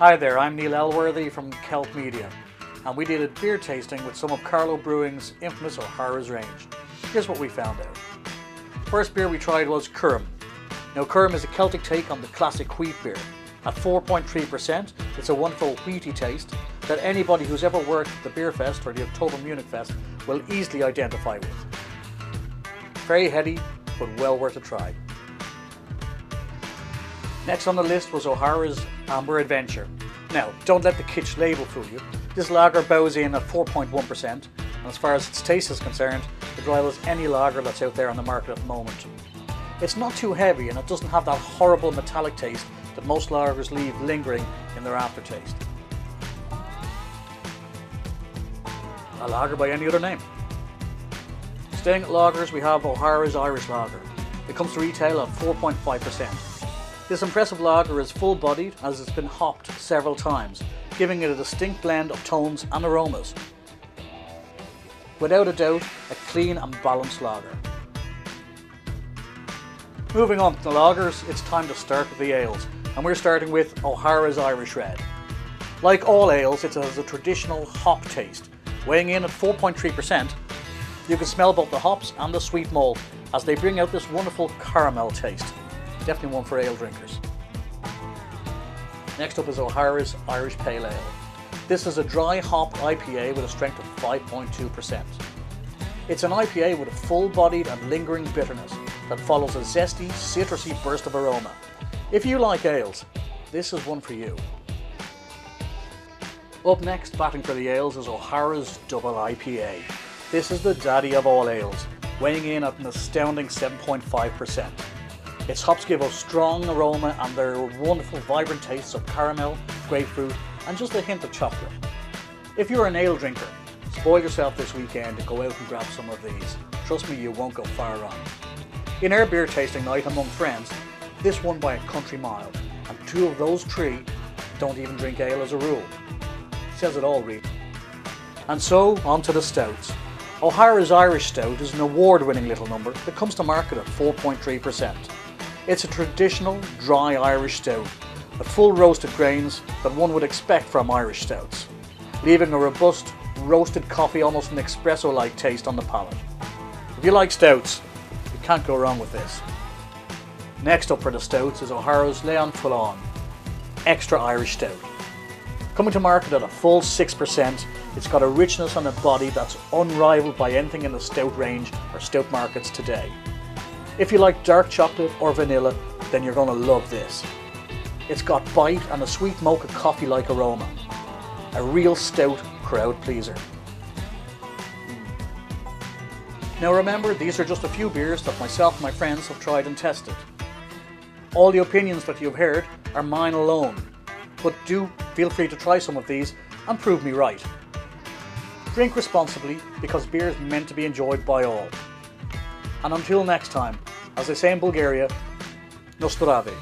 Hi there, I'm Neil Elworthy from Kelp Media, and we did a beer tasting with some of Carlow Brewing's infamous O'Hara's range. Here's what we found out. First beer we tried was Curim. Now Curim is a Celtic take on the classic wheat beer. At 4.3%, it's a wonderful wheaty taste that anybody who's ever worked the Beer Fest or the October Munich Fest will easily identify with. Very heady, but well worth a try. Next on the list was O'Hara's Amber Adventure. Now, don't let the kitsch label fool you. This lager bows in at 4.1%, and as far as its taste is concerned, it rivals any lager that's out there on the market at the moment. It's not too heavy and it doesn't have that horrible metallic taste that most lagers leave lingering in their aftertaste. A lager by any other name. Staying at lagers, we have O'Hara's Irish Lager. It comes to retail at 4.5%. This impressive lager is full bodied as it's been hopped several times, giving it a distinct blend of tones and aromas. Without a doubt, a clean and balanced lager. Moving on to the lagers, it's time to start with the ales, and we're starting with O'Hara's Irish Red. Like all ales, it has a traditional hop taste. Weighing in at 4.3%, you can smell both the hops and the sweet malt as they bring out this wonderful caramel taste. Definitely one for ale drinkers. Next up is O'Hara's Irish Pale Ale. This is a dry hop IPA with a strength of 5.2%. It's an IPA with a full-bodied and lingering bitterness that follows a zesty, citrusy burst of aroma. If you like ales, this is one for you. Up next, batting for the ales, is O'Hara's Double IPA. This is the daddy of all ales, weighing in at an astounding 7.5%. Its hops give a strong aroma and their wonderful vibrant tastes of caramel, grapefruit and just a hint of chocolate. If you're an ale drinker, spoil yourself this weekend and go out and grab some of these. Trust me, you won't go far wrong. In our beer tasting night among friends, this won by a country mile, and two of those three don't even drink ale as a rule. Says it all, really. And so, on to the stouts. O'Hara's Irish Stout is an award-winning little number that comes to market at 4.3%. It's a traditional, dry Irish stout a full roast of grains that one would expect from Irish stouts, leaving a robust, roasted coffee, almost an espresso-like taste on the palate. If you like stouts, you can't go wrong with this. Next up for the stouts is O'Hara's Leann Folláin Extra Irish Stout. Coming to market at a full 6%, it's got a richness and a body that's unrivaled by anything in the stout range or stout markets today. If you like dark chocolate or vanilla, then you're going to love this. It's got bite and a sweet mocha coffee-like aroma. A real stout crowd pleaser. Mm. Now remember, these are just a few beers that myself and my friends have tried and tested. All the opinions that you've heard are mine alone, but do feel free to try some of these and prove me right. Drink responsibly because beer is meant to be enjoyed by all. And until next time, as they say in Bulgaria, Nazdrave.